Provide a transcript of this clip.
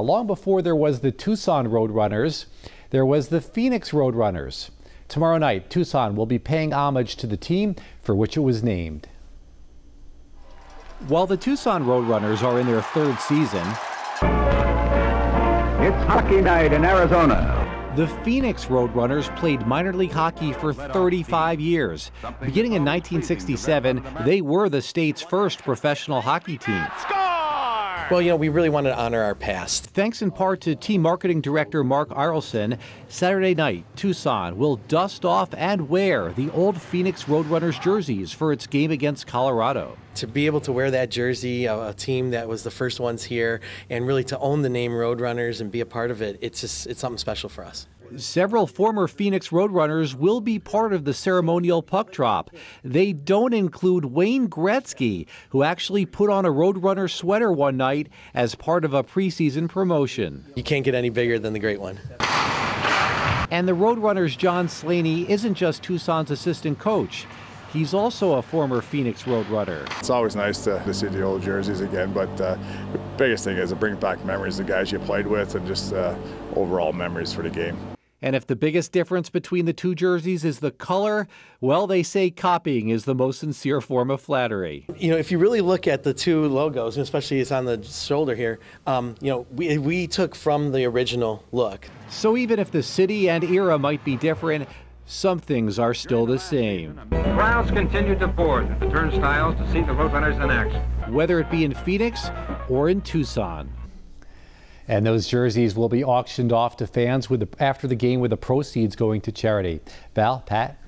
Long before there was the Tucson Roadrunners, there was the Phoenix Roadrunners. Tomorrow night, Tucson will be paying homage to the team for which it was named. While the Tucson Roadrunners are in their third season, it's hockey night in Arizona. The Phoenix Roadrunners played minor league hockey for 35 years. Beginning in 1967, they were the state's first professional hockey team. Well, you know, we really wanted to honor our past. Thanks in part to team marketing director Mark Arlson, Saturday night, Tucson will dust off and wear the old Phoenix Roadrunners jerseys for its game against Colorado. To be able to wear that jersey, a, a team that was the first ones here, and really to own the name Roadrunners and be a part of it, it's just it's something special for us. Several former Phoenix Roadrunners will be part of the ceremonial puck drop. They don't include Wayne Gretzky, who actually put on a Roadrunner sweater one night as part of a preseason promotion. You can't get any bigger than the great one. And the Roadrunners' John Slaney isn't just Tucson's assistant coach. He's also a former Phoenix Roadrunner. It's always nice to, to see the old jerseys again, but uh, the biggest thing is it brings back memories of the guys you played with and just uh, overall memories for the game. And if the biggest difference between the two jerseys is the color, well, they say copying is the most sincere form of flattery. You know, if you really look at the two logos, especially it's on the shoulder here, um, you know, we, we took from the original look. So even if the city and era might be different, some things are still the same. Crowds continue to board at the turnstiles to see the Roadrunners in action. Whether it be in Phoenix or in Tucson. And those jerseys will be auctioned off to fans with the, after the game with the proceeds going to charity. Val, Pat?